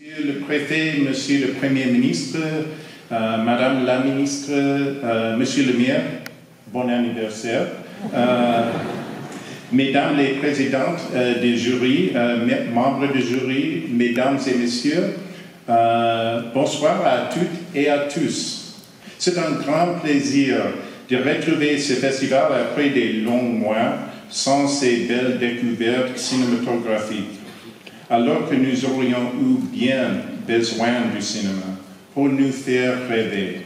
Monsieur le préfet, monsieur le premier ministre, euh, madame la ministre, euh, monsieur le maire, bon anniversaire. Euh, mesdames les présidentes des jurys, membres du jury, mesdames et messieurs, bonsoir à toutes et à tous. C'est un grand plaisir de retrouver ce festival après des longs mois sans ces belles découvertes cinématographiques alors que nous aurions eu bien besoin du cinéma pour nous faire rêver,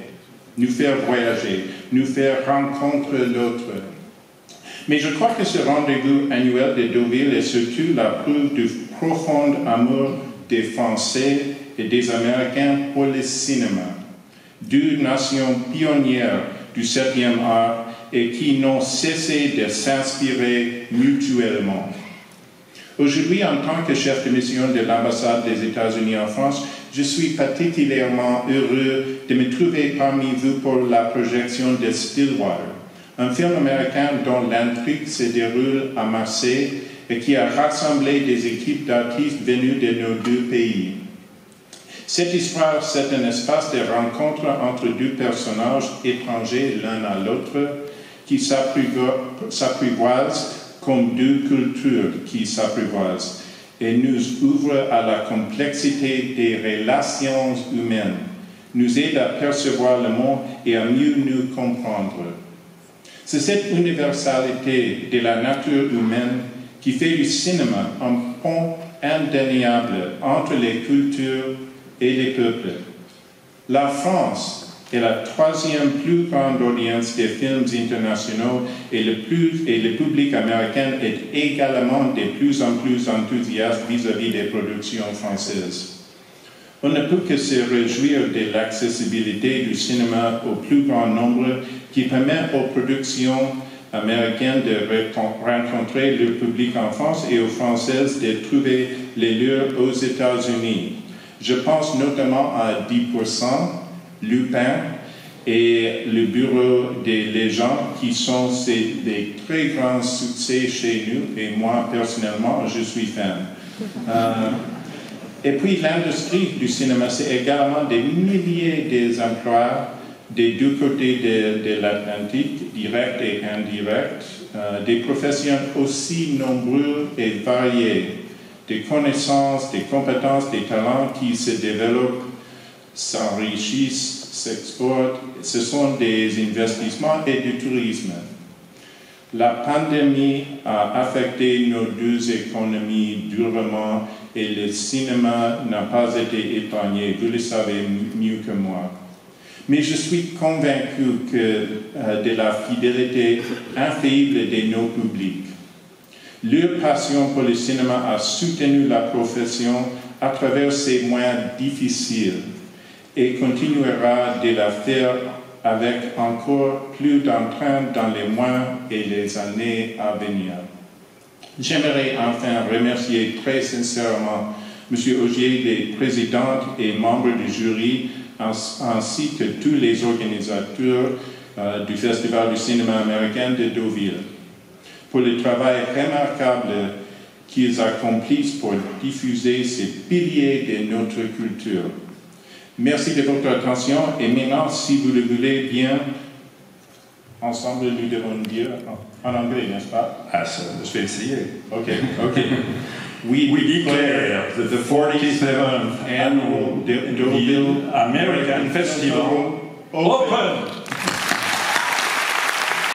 nous faire voyager, nous faire rencontrer l'autre. Mais je crois que ce rendez-vous annuel de Deauville est surtout la preuve du profond amour des Français et des Américains pour le cinéma, deux nations pionnières du 7e art et qui n'ont cessé de s'inspirer mutuellement. Aujourd'hui, en tant que chef de mission de l'ambassade des États-Unis en France, je suis particulièrement heureux de me trouver parmi vous pour la projection de Stillwater, un film américain dont l'intrigue se déroule à Marseille et qui a rassemblé des équipes d'artistes venus de nos deux pays. Cette histoire, c'est un espace de rencontre entre deux personnages étrangers l'un à l'autre qui s'apprivoisent comme deux cultures qui s'apprivoisent et nous ouvre à la complexité des relations humaines, nous aide à percevoir le monde et à mieux nous comprendre. C'est cette universalité de la nature humaine qui fait du cinéma un pont indéniable entre les cultures et les peuples. La France est la troisième plus grande audience des films internationaux et le, public américain est également de plus en plus enthousiaste vis-à-vis des productions françaises. On ne peut que se réjouir de l'accessibilité du cinéma au plus grand nombre qui permet aux productions américaines de rencontrer le public en France et aux Françaises de trouver les lieux aux États-Unis. Je pense notamment à 10%, Lupin et le Bureau des légendes, qui sont des très grands succès chez nous, et moi personnellement, je suis fan. Euh, et puis l'industrie du cinéma, c'est également des milliers d'emplois des deux côtés de, l'Atlantique, direct et indirect, euh, des professions aussi nombreuses et variées, des connaissances, des compétences, des talents qui se développent s'enrichissent, s'exportent. Ce sont des investissements et du tourisme. La pandémie a affecté nos deux économies durement et le cinéma n'a pas été épargné, vous le savez mieux que moi. Mais je suis convaincu que, euh, de la fidélité infaillible de nos publics. Leur passion pour le cinéma a soutenu la profession à travers ces moyens difficiles et continuera de la faire avec encore plus d'entrain dans les mois et les années à venir. J'aimerais enfin remercier très sincèrement M. Augier, les présidentes et membres du jury, ainsi que tous les organisateurs euh, du Festival du cinéma américain de Deauville, pour le travail remarquable qu'ils accomplissent pour diffuser ces piliers de notre culture. Merci de votre attention et maintenant, si vous le voulez bien, ensemble, nous devons dire en anglais, n'est-ce pas? Ah, ça, je vais essayer. OK, OK. We, we declare that the 47th annual American Festival open.